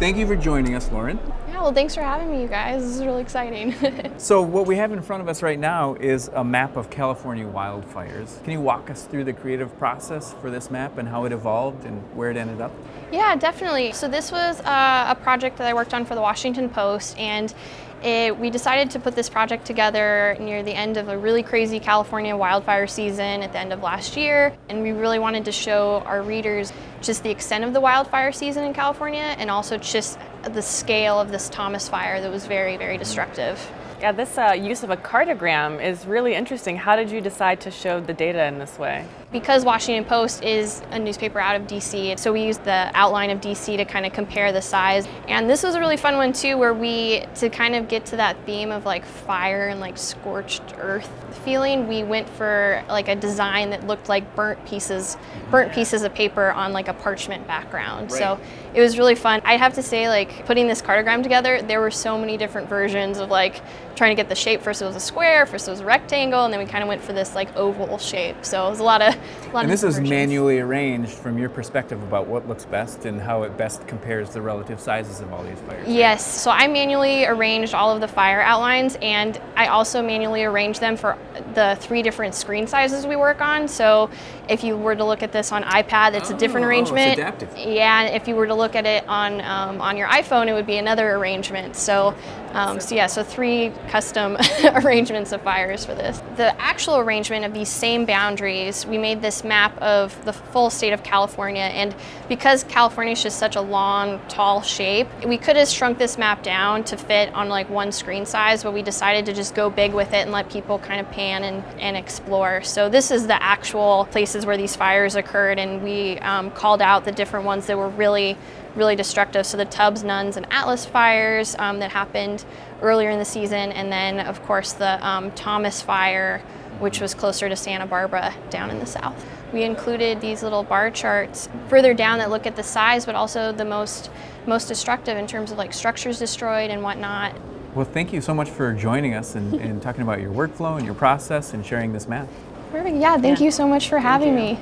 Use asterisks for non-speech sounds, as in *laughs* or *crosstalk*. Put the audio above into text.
thank you for joining us, Lauren. Yeah, well, thanks for having me, you guys. This is really exciting. *laughs* so, what we have in front of us right now is a map of California wildfires. Can you walk us through the creative process for this map and how it evolved and where it ended up? Yeah, definitely. So, this was uh, a project that I worked on for the Washington Post, and it, we decided to put this project together near the end of a really crazy California wildfire season at the end of last year. And we really wanted to show our readers just the extent of the wildfire season in California and also just the scale of this Thomas fire that was very, very destructive. Yeah, this uh, use of a cartogram is really interesting. How did you decide to show the data in this way? Because Washington Post is a newspaper out of DC, so we used the outline of DC to kind of compare the size. And this was a really fun one too, where we, to kind of get to that theme of like fire and like scorched earth feeling, we went for like a design that looked like burnt pieces, burnt pieces of paper on like a parchment background. Right. So it was really fun. I have to say like putting this cartogram together, there were so many different versions of like trying to get the shape. First it was a square, first it was a rectangle, and then we kind of went for this like oval shape. So it was a lot of, a lot And this is manually arranged from your perspective about what looks best and how it best compares the relative sizes of all these fires. Yes, so I manually arranged all of the fire outlines, and I also manually arranged them for the three different screen sizes we work on. So if you were to look at this on iPad, it's oh, a different arrangement. Oh, it's adaptive. Yeah, and if you were to look at it on um, on your iPhone, it would be another arrangement. So, um, so yeah, so three custom *laughs* arrangements of fires for this. The actual arrangement of these same boundaries, we made this map of the full state of California, and because California is just such a long, tall shape, we could have shrunk this map down to fit on like one screen size, but we decided to just go big with it and let people kind of pan and, and explore. So this is the actual places where these fires occurred, and we um, called out the different ones that were really really destructive. So the Tubbs, Nuns, and Atlas fires um, that happened earlier in the season, and then of course the um, Thomas fire, which was closer to Santa Barbara down in the south. We included these little bar charts further down that look at the size, but also the most most destructive in terms of like structures destroyed and whatnot. Well, thank you so much for joining us and, and talking about your workflow and your process and sharing this map. Perfect. Yeah, thank yeah. you so much for having me.